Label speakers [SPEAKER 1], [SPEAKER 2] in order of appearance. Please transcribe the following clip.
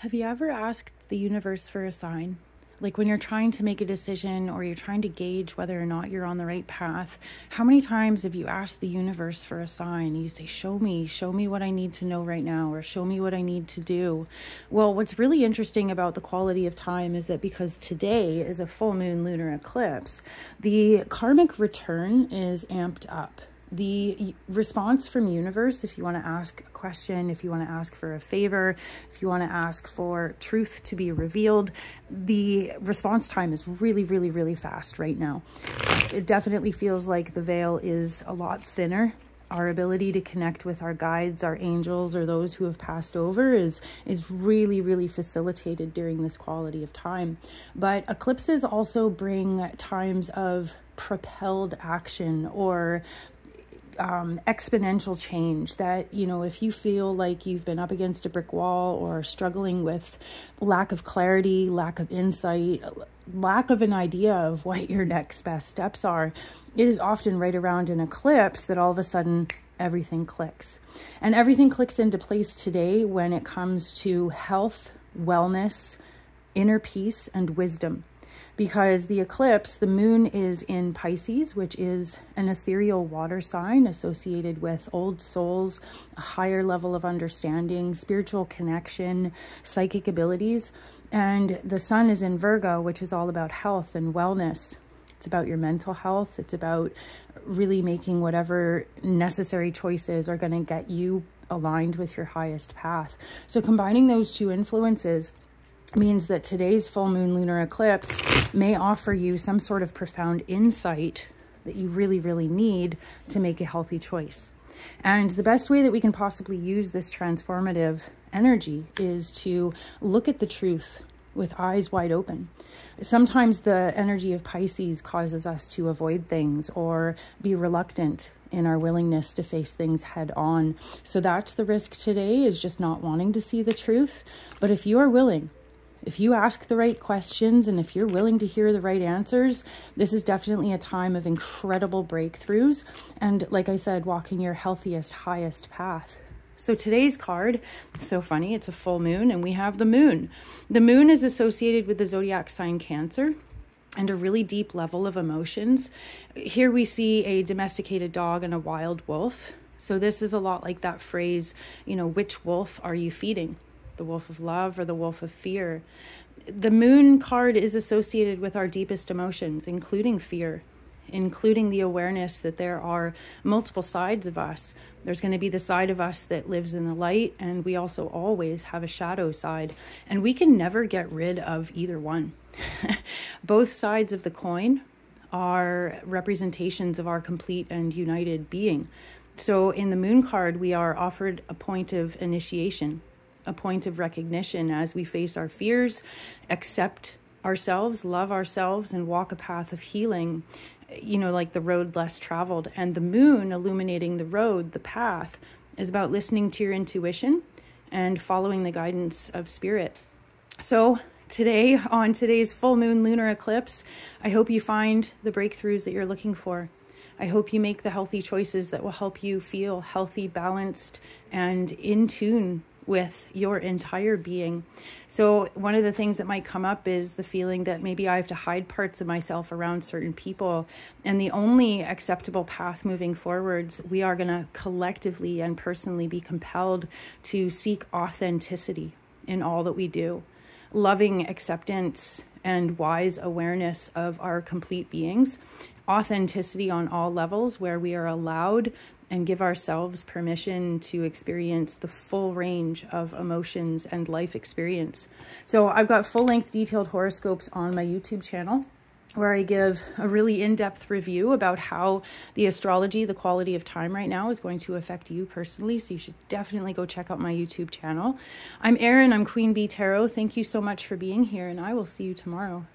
[SPEAKER 1] Have you ever asked the universe for a sign? Like when you're trying to make a decision or you're trying to gauge whether or not you're on the right path, how many times have you asked the universe for a sign? You say, Show me, show me what I need to know right now, or show me what I need to do. Well, what's really interesting about the quality of time is that because today is a full moon lunar eclipse, the karmic return is amped up the response from universe if you want to ask a question if you want to ask for a favor if you want to ask for truth to be revealed the response time is really really really fast right now. It definitely feels like the veil is a lot thinner. Our ability to connect with our guides our angels or those who have passed over is is really really facilitated during this quality of time. But eclipses also bring times of propelled action or um, exponential change that, you know, if you feel like you've been up against a brick wall or struggling with lack of clarity, lack of insight, lack of an idea of what your next best steps are, it is often right around an eclipse that all of a sudden everything clicks. And everything clicks into place today when it comes to health, wellness, inner peace, and wisdom because the eclipse, the moon is in Pisces, which is an ethereal water sign associated with old souls, a higher level of understanding, spiritual connection, psychic abilities. And the sun is in Virgo, which is all about health and wellness. It's about your mental health. It's about really making whatever necessary choices are going to get you aligned with your highest path. So combining those two influences means that today's full moon lunar eclipse may offer you some sort of profound insight that you really, really need to make a healthy choice. And the best way that we can possibly use this transformative energy is to look at the truth with eyes wide open. Sometimes the energy of Pisces causes us to avoid things or be reluctant in our willingness to face things head on. So that's the risk today is just not wanting to see the truth. But if you are willing if you ask the right questions and if you're willing to hear the right answers, this is definitely a time of incredible breakthroughs. And like I said, walking your healthiest, highest path. So today's card, so funny, it's a full moon and we have the moon. The moon is associated with the zodiac sign Cancer and a really deep level of emotions. Here we see a domesticated dog and a wild wolf. So this is a lot like that phrase, you know, which wolf are you feeding? The wolf of love or the wolf of fear. The moon card is associated with our deepest emotions, including fear, including the awareness that there are multiple sides of us. There's going to be the side of us that lives in the light, and we also always have a shadow side, and we can never get rid of either one. Both sides of the coin are representations of our complete and united being. So in the moon card, we are offered a point of initiation a point of recognition as we face our fears, accept ourselves, love ourselves, and walk a path of healing, you know, like the road less traveled. And the moon illuminating the road, the path, is about listening to your intuition and following the guidance of spirit. So, today, on today's full moon lunar eclipse, I hope you find the breakthroughs that you're looking for. I hope you make the healthy choices that will help you feel healthy, balanced, and in tune with your entire being. So, one of the things that might come up is the feeling that maybe I have to hide parts of myself around certain people. And the only acceptable path moving forwards, we are going to collectively and personally be compelled to seek authenticity in all that we do, loving acceptance and wise awareness of our complete beings authenticity on all levels where we are allowed and give ourselves permission to experience the full range of emotions and life experience. So I've got full-length detailed horoscopes on my YouTube channel where I give a really in-depth review about how the astrology, the quality of time right now is going to affect you personally. So you should definitely go check out my YouTube channel. I'm Erin, I'm Queen Bee Tarot. Thank you so much for being here and I will see you tomorrow.